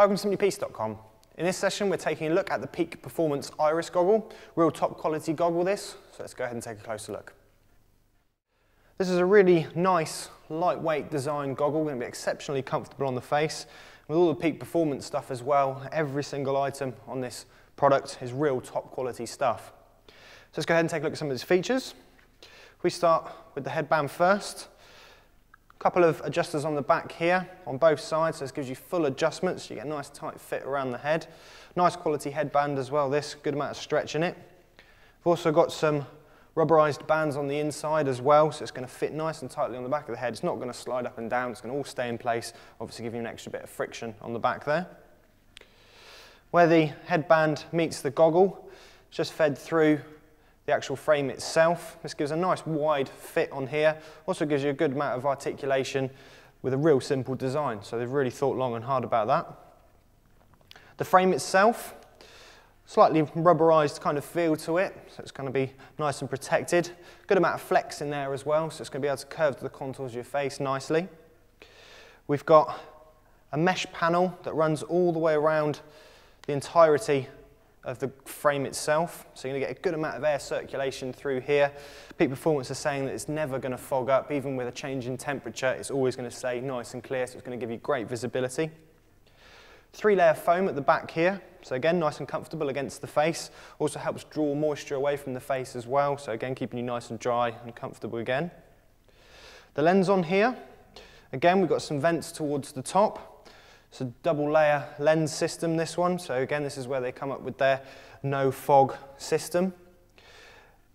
Welcome to simplypiste.com. In this session, we're taking a look at the Peak Performance Iris goggle. Real top quality goggle this, so let's go ahead and take a closer look. This is a really nice, lightweight design goggle, going to be exceptionally comfortable on the face. With all the Peak Performance stuff as well, every single item on this product is real top quality stuff. So let's go ahead and take a look at some of these features. We start with the headband first, couple of adjusters on the back here on both sides, so this gives you full adjustments. So you get a nice tight fit around the head. Nice quality headband as well, this, good amount of stretch in it. We've also got some rubberized bands on the inside as well, so it's going to fit nice and tightly on the back of the head. It's not going to slide up and down, it's going to all stay in place, obviously give you an extra bit of friction on the back there. Where the headband meets the goggle, it's just fed through the actual frame itself. This gives a nice wide fit on here. Also gives you a good amount of articulation with a real simple design. So they've really thought long and hard about that. The frame itself, slightly rubberized kind of feel to it. So it's going to be nice and protected. Good amount of flex in there as well. So it's going to be able to curve to the contours of your face nicely. We've got a mesh panel that runs all the way around the entirety of the frame itself. So you're going to get a good amount of air circulation through here. Peak Performance is saying that it's never going to fog up, even with a change in temperature. It's always going to stay nice and clear, so it's going to give you great visibility. Three layer foam at the back here. So again, nice and comfortable against the face. Also helps draw moisture away from the face as well. So again, keeping you nice and dry and comfortable again. The lens on here. Again, we've got some vents towards the top. It's a double layer lens system, this one. So again, this is where they come up with their no fog system.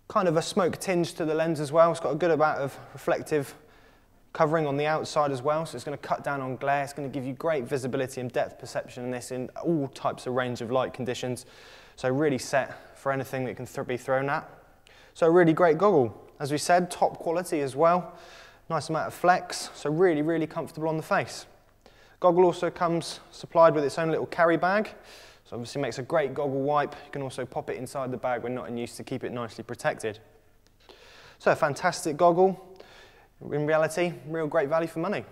Kind of a smoke tinge to the lens as well. It's got a good amount of reflective covering on the outside as well, so it's going to cut down on glare. It's going to give you great visibility and depth perception in this in all types of range of light conditions. So really set for anything that can th be thrown at. So really great goggle. As we said, top quality as well. Nice amount of flex, so really, really comfortable on the face. Goggle also comes supplied with its own little carry bag. So obviously makes a great goggle wipe. You can also pop it inside the bag when not in use to keep it nicely protected. So a fantastic goggle. In reality, real great value for money.